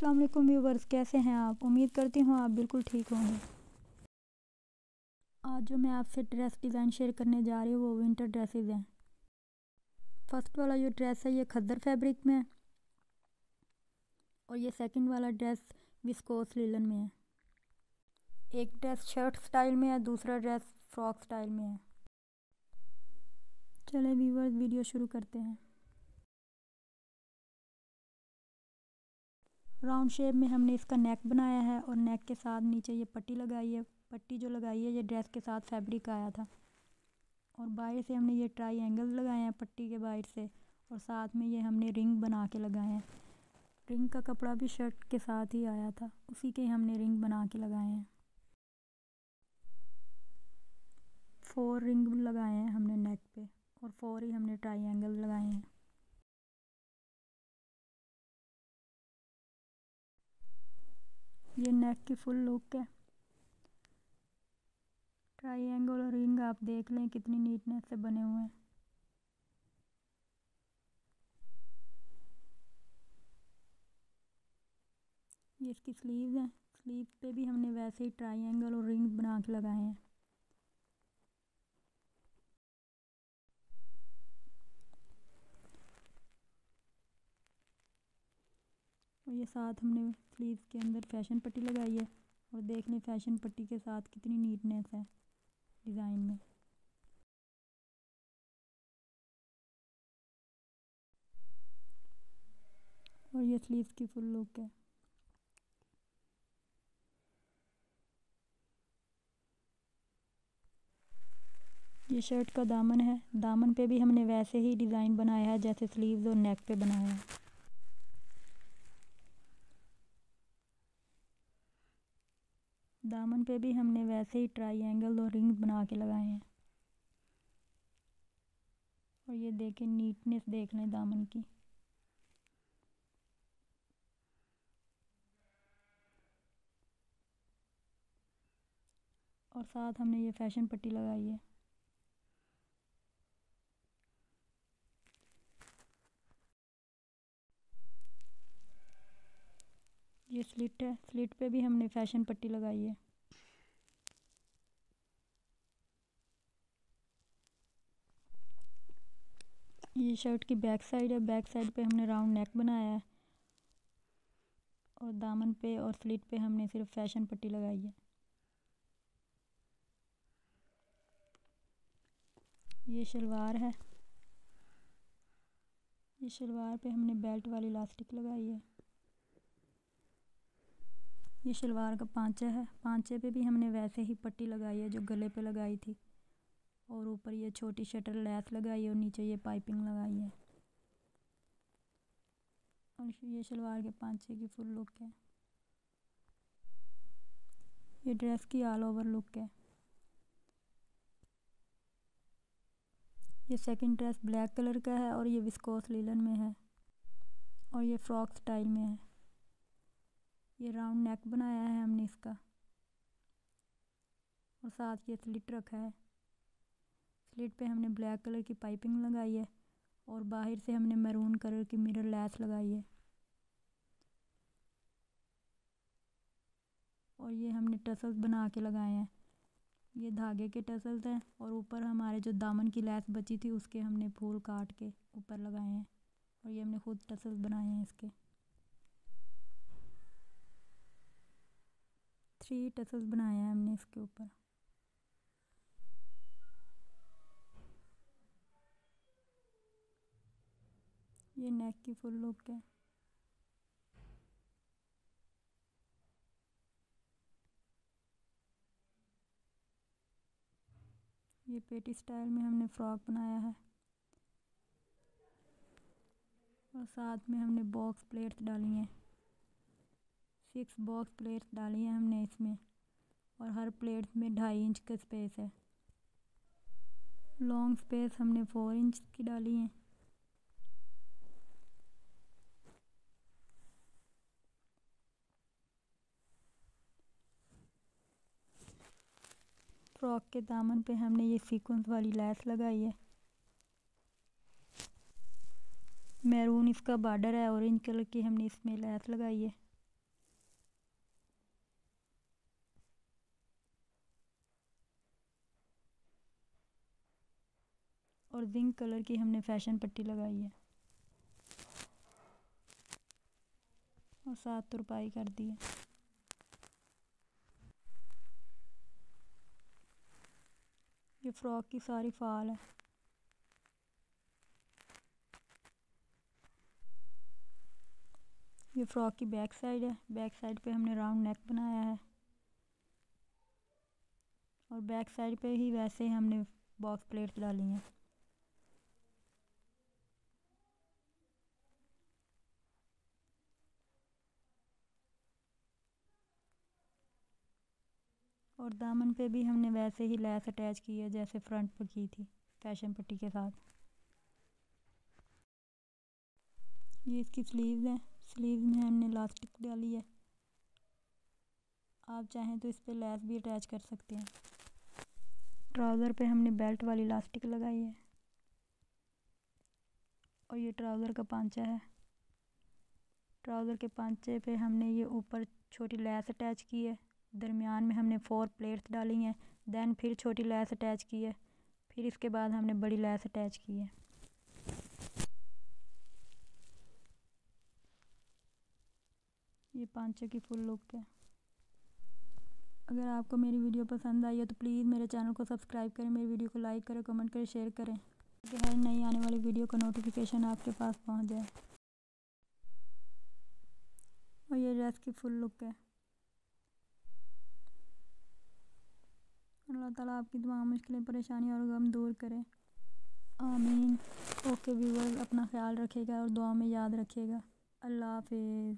अस्सलाम वालेकुम व्यूवर्स, कैसे हैं आप? उम्मीद करती हूँ आप बिल्कुल ठीक होंगे। आज जो मैं आपसे ड्रेस डिज़ाइन शेयर करने जा रही हूँ, वो विंटर ड्रेसेस हैं। फ़र्स्ट वाला जो ड्रेस है, ये खद्दर फैब्रिक में है और ये सेकंड वाला ड्रेस विस्कोस लीलन में है। एक ड्रेस शर्ट स्टाइल में है, दूसरा ड्रेस फ्रॉक स्टाइल में है। चलें व्यूवर्स, वीडियो शुरू करते हैं। राउंड शेप में हमने इसका नेक बनाया है और नेक के साथ नीचे ये पट्टी लगाई है। पट्टी जो लगाई है, ये ड्रेस के साथ फैब्रिक आया था। और बाहर से हमने ये ट्राई एंगल लगाए हैं पट्टी के बाहर से और साथ में ये हमने रिंग बना के लगाए हैं। रिंग का कपड़ा भी शर्ट के साथ ही आया था, उसी के हमने रिंग बना के लगाए हैं। फोर रिंग लगाए हैं हमने नेक पे और फोर ही हमने ट्राई एंगल लगाए हैं। ये नेक की फुल लुक है। ट्राइंगल और रिंग आप देख लें कितनी नीटनेस से बने हुए हैं। ये इसकी स्लीव्स हैं। स्लीव पे भी हमने वैसे ही ट्राइंगल और रिंग बना के लगाए हैं। और ये साथ हमने स्लीव के अंदर फ़ैशन पट्टी लगाई है और देख लें फ़ैशन पट्टी के साथ कितनी नीटनेस है डिज़ाइन में। और ये स्लीव की फुल लुक है। ये शर्ट का दामन है। दामन पे भी हमने वैसे ही डिज़ाइन बनाया है जैसे स्लीव्स और नेक पे बनाया है। दामन पे भी हमने वैसे ही ट्रायंगल और रिंग बना के लगाए हैं। और ये देखें नीटनेस देख लें दामन की। और साथ हमने ये फ़ैशन पट्टी लगाई है। ये स्लिट है स्लिट पे भी हमने फ़ैशन पट्टी लगाई है। ये शर्ट की बैक साइड है। बैक साइड पे हमने राउंड नेक बनाया है और दामन पे और स्लिट पे हमने सिर्फ़ फ़ैशन पट्टी लगाई है। ये शलवार है। ये शलवार पे हमने बेल्ट वाली इलास्टिक लगाई है। ये शलवार का पांचा है। पांचे पे भी हमने वैसे ही पट्टी लगाई है जो गले पे लगाई थी। और ऊपर ये छोटी शटर लैस लगाई है और नीचे ये पाइपिंग लगाई है। और ये शलवार के पांचे की फुल लुक है। ये ड्रेस की ऑल ओवर लुक है। ये सेकंड ड्रेस ब्लैक कलर का है और ये विस्कोस लीलन में है। और ये फ्रॉक स्टाइल में है। ये राउंड नेक बनाया है हमने इसका। और साथ ये स्लिट रखा है। स्लिट पे हमने ब्लैक कलर की पाइपिंग लगाई है और बाहर से हमने मैरून कलर की मिरर लैस लगाई है। और ये हमने टसल्स बना के लगाए हैं। ये धागे के टसल्स हैं और ऊपर हमारे जो दामन की लैस बची थी उसके हमने फूल काट के ऊपर लगाए हैं और ये हमने खुद टसल्स बनाए हैं इसके। थ्री टसल्स बनाए हैं हमने इसके ऊपर। ये नेक की फुल लुक है। ये पेटी स्टाइल में हमने फ्रॉक बनाया है। और साथ में हमने बॉक्स प्लेट्स डाली हैं। सिक्स बॉक्स प्लेट्स डाली हैं हमने इसमें। और हर प्लेट में ढाई इंच का स्पेस है। लॉन्ग स्पेस हमने फोर इंच की डाली हैं। फ्रॉक के दामन पे हमने ये सीक्वेंस वाली लैस लगाई है। मैरून इसका बॉर्डर है ऑरेंज कलर की हमने इसमें लैस लगाई है। और जिंक कलर की हमने फ़ैशन पट्टी लगाई है। और सात तुरपाई कर दी है। ये फ्रॉक की सारी फाल है। ये फ्रॉक की बैक साइड है। बैक साइड पे हमने राउंड नेक बनाया है। और बैक साइड पे ही वैसे ही हमने बॉक्स प्लेट्स डाली हैं। और दामन पे भी हमने वैसे ही लैस अटैच की है, जैसे फ्रंट पर की थी, फ़ैशन पट्टी के साथ। ये इसकी स्लीव्स हैं। स्लीव्स में हमने लास्टिक डाली है। आप चाहें तो इस पर लैस भी अटैच कर सकते हैं। ट्राउज़र पे हमने बेल्ट वाली लास्टिक लगाई है। और ये ट्राउज़र का पांचा है। ट्राउज़र के पांचे पे हमने ये ऊपर छोटी लैस अटैच की है। दरमियान में हमने फ़ोर प्लेट्स डाली हैं, दैन फिर छोटी लैस अटैच की है, फिर इसके बाद हमने बड़ी लैस अटैच की है। ये पांचे की फुल लुक है। अगर आपको मेरी वीडियो पसंद आई है तो प्लीज़ मेरे चैनल को सब्सक्राइब करें, मेरी वीडियो को लाइक करें, कमेंट करें, शेयर करें, ताकि हर नई आने वाली वीडियो का नोटिफिकेशन आपके पास पहुँच जाए। और ये ड्रेस की फुल लुक है। अल्लाह ताला आपकी तमाम मुश्किलें परेशानी और गम दूर करें। आमीन। ओके व्यूवर अपना ख्याल रखेगा और दुआ में याद रखेगा अल्लाह हाफिज़।